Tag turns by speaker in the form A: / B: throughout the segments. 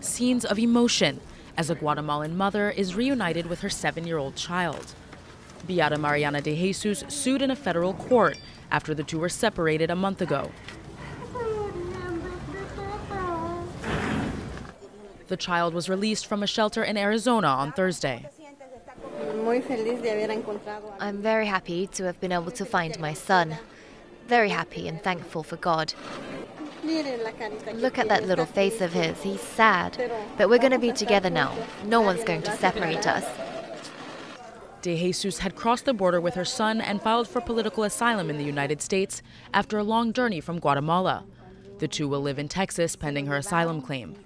A: scenes of emotion as a Guatemalan mother is reunited with her seven year old child. Beata Mariana de Jesus sued in a federal court after the two were separated a month ago. The child was released from a shelter in Arizona on Thursday.
B: I'm very happy to have been able to find my son. Very happy and thankful for God. Look at that little face of his. He's sad. But we're going to be together now. No one's going to separate us.
A: De Jesus had crossed the border with her son and filed for political asylum in the United States after a long journey from Guatemala. The two will live in Texas pending her asylum claim.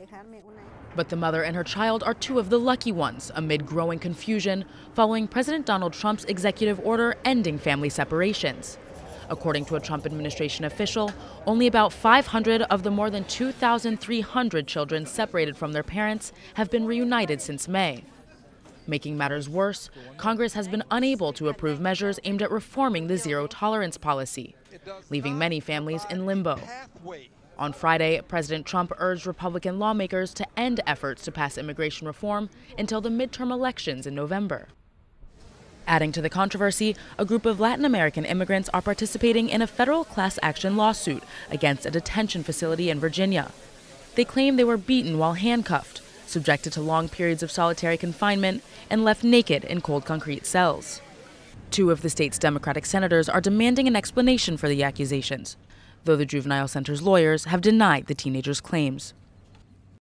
A: But the mother and her child are two of the lucky ones amid growing confusion following President Donald Trump's executive order ending family separations. According to a Trump administration official, only about 500 of the more than 2,300 children separated from their parents have been reunited since May. Making matters worse, Congress has been unable to approve measures aimed at reforming the zero tolerance policy, leaving many families in limbo. On Friday, President Trump urged Republican lawmakers to end efforts to pass immigration reform until the midterm elections in November. Adding to the controversy, a group of Latin American immigrants are participating in a federal class action lawsuit against a detention facility in Virginia. They claim they were beaten while handcuffed, subjected to long periods of solitary confinement, and left naked in cold concrete cells. Two of the state's Democratic senators are demanding an explanation for the accusations though the Juvenile Center's lawyers have denied the teenagers' claims.